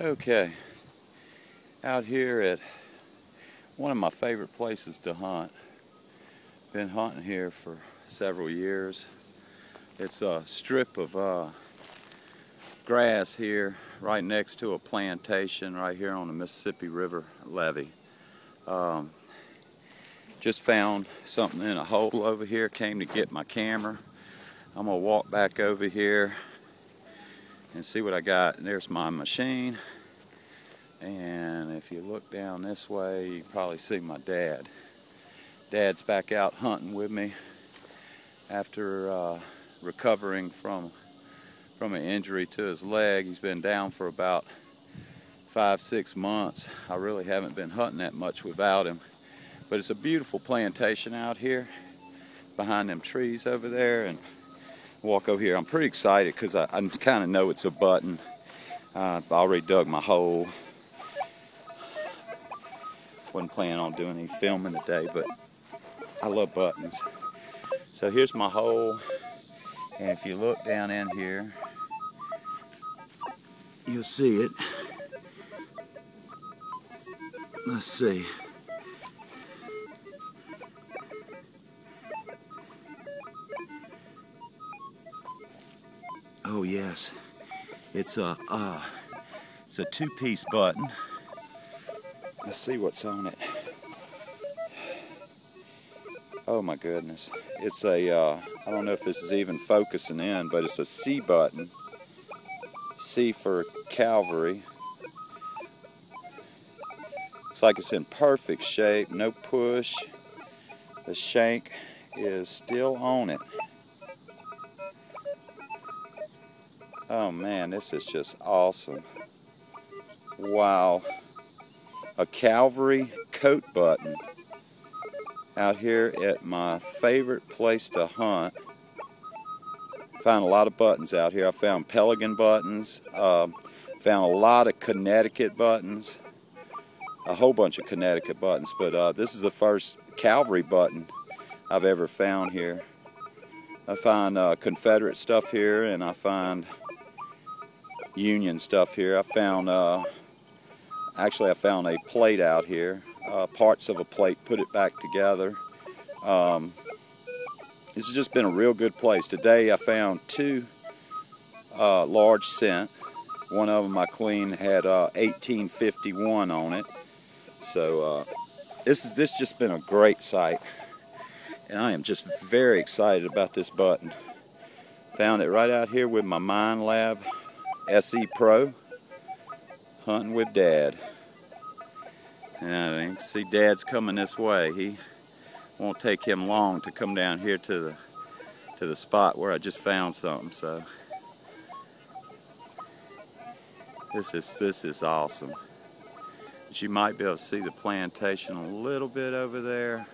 Okay, out here at one of my favorite places to hunt. Been hunting here for several years. It's a strip of uh, grass here right next to a plantation right here on the Mississippi River levee. Um, just found something in a hole over here, came to get my camera. I'm gonna walk back over here and see what I got. And there's my machine. And if you look down this way, you probably see my dad. Dad's back out hunting with me after uh, recovering from from an injury to his leg. He's been down for about five, six months. I really haven't been hunting that much without him. But it's a beautiful plantation out here behind them trees over there. And walk over here. I'm pretty excited because I, I kind of know it's a button. Uh, I already dug my hole. Wasn't planning on doing any filming today, but I love buttons. So here's my hole. And if you look down in here, you'll see it. Let's see. Oh yes, it's a uh, it's a two-piece button. Let's see what's on it. Oh my goodness, it's a uh, I don't know if this is even focusing in, but it's a C button. C for Calvary. Looks like it's in perfect shape, no push. The shank is still on it. Oh man, this is just awesome. Wow. A Calvary coat button out here at my favorite place to hunt. Found a lot of buttons out here. I found Pelican buttons, uh, found a lot of Connecticut buttons, a whole bunch of Connecticut buttons, but uh, this is the first Calvary button I've ever found here. I find uh, Confederate stuff here and I find Union stuff here. I found, uh, actually I found a plate out here, uh, parts of a plate, put it back together. Um, this has just been a real good place. Today I found two uh, large cent. One of them I cleaned had 1851 uh, on it. So uh, this is this just been a great site. And I am just very excited about this button. Found it right out here with my Minelab SE Pro, hunting with Dad. And can see Dad's coming this way. He won't take him long to come down here to the to the spot where I just found something. So this is this is awesome. But you might be able to see the plantation a little bit over there.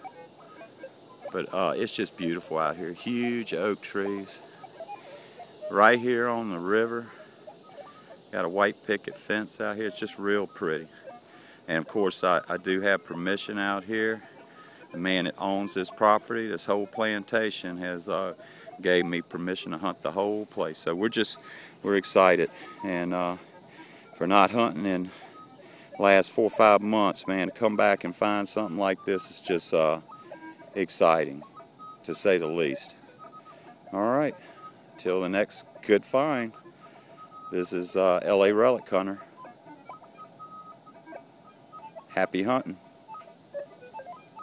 But uh, it's just beautiful out here. Huge oak trees. Right here on the river. Got a white picket fence out here. It's just real pretty. And of course, I, I do have permission out here. The man that owns this property, this whole plantation, has uh, gave me permission to hunt the whole place. So we're just, we're excited. And uh, for not hunting in last four or five months, man, to come back and find something like this is just uh, exciting, to say the least. All right, till the next good find. This is uh, LA Relic Hunter. Happy hunting.